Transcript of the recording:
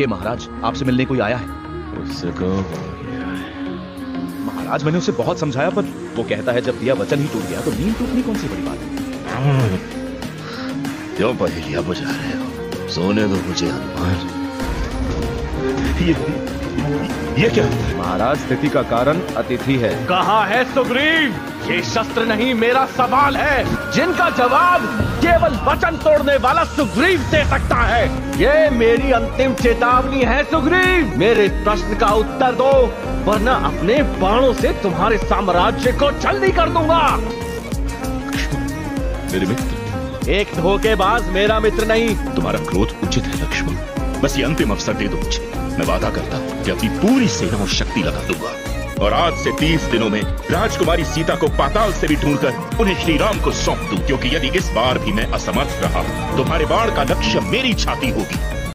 देखिए महाराज आपसे मिलने कोई आया है? उससे कहो हो महाराज मैंने उसे बहुत समझाया पर वो कहता है जब दिया वचन ही टूट गया तो नींद टूटनी कौन सी बड़ी बात है? क्यों पहले बुझा रहे हो? सोने दो मुझे अनुमान ये ये क्या? महाराज स्थिति का कारण अतिथि है। कहा है सुग्रीव? ये शस्त्र नहीं मेरा सवाल है। जिनका जवाब केवल वचन तोड़ने वाला सुग्रीव दे सकता है। ये मेरी अंतिम चेतावनी है सुग्रीव। मेरे प्रश्न का उत्तर दो वरना अपने बाणों से तुम्हारे साम्राज्य को छलनी कर दूँगा। मेरे मित्र। एक धोखेबाज मेरा मित्र नहीं। तुम्हारा क्रोध उचित है लक्ष्मण। बस ये अंतिम अवसर दे दो मुझे। मैं वादा करता हूँ कि अपनी पूरी सेना और शक्ति लगा दूँगा। और आज से तीस दिनों में राजकुमारी सीता को पाताल से भी ढूंढकर उन्हें श्री राम को सौंप दूँ, क्योंकि यदि इस बार भी मैं असमर्थ रहा तुम्हारे बाढ़ का लक्ष्य मेरी छाती होगी।